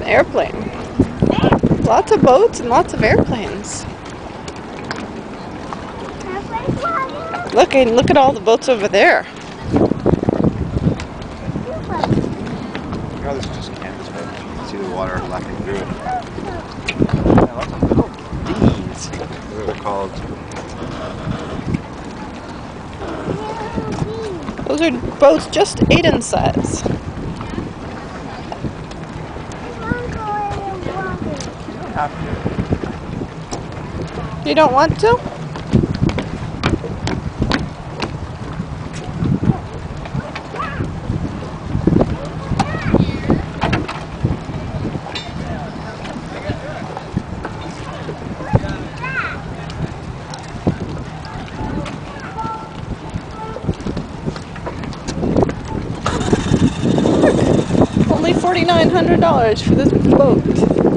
airplane. Lots of boats and lots of airplanes. Look, and look at all the boats over there. Oh, this is just canvas, but you can see the water lapping through it. Yeah, lots of little dinghies. What are they called? Those are boats just Aiden size. You don't want to? Only $4,900 for this boat.